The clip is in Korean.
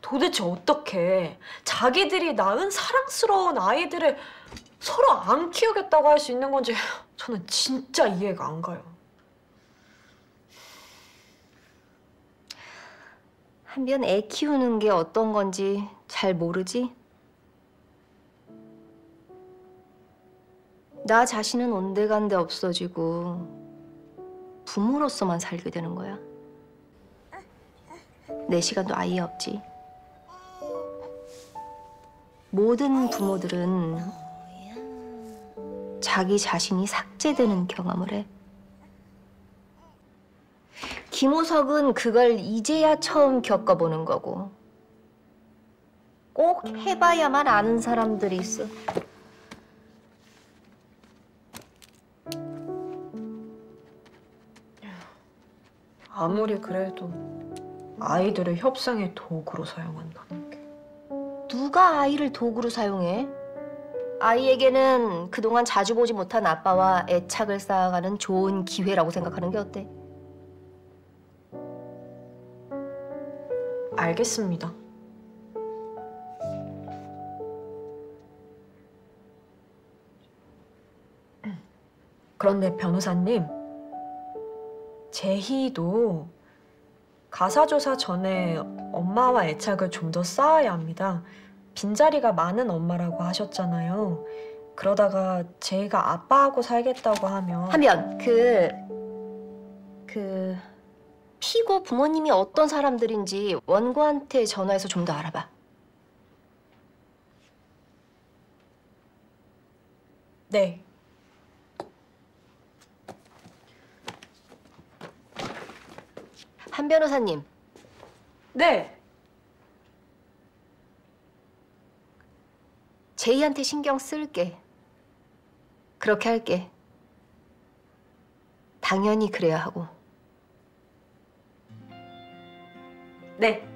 도대체 어떻게 자기들이 낳은 사랑스러운 아이들을 서로 안 키우겠다고 할 수 있는 건지 저는 진짜 이해가 안 가요. 한편 애 키우는 게 어떤 건지 잘 모르지? 나 자신은 온데간데 없어지고 부모로서만 살게 되는 거야. 내 시간도 아예 없지. 모든 부모들은 자기 자신이 삭제되는 경험을 해. 김호석은 그걸 이제야 처음 겪어보는 거고 꼭 해봐야만 아는 사람들이 있어. 아무리 그래도 아이들을 협상의 도구로 사용한다는 게. 누가 아이를 도구로 사용해? 아이에게는 그동안 자주 보지 못한 아빠와 애착을 쌓아가는 좋은 기회라고 생각하는 게 어때? 알겠습니다. 그런데 변호사님, 제희도 가사조사 전에 엄마와 애착을 좀 더 쌓아야 합니다. 빈자리가 많은 엄마라고 하셨잖아요. 그러다가 제희가 아빠하고 살겠다고 하면 하면 그... 그... 피고 부모님이 어떤 사람들인지 원고한테 전화해서 좀 더 알아봐. 네. 한 변호사님, 네. 제이한테 신경 쓸게. 그렇게 할게. 당연히 그래야 하고. 네.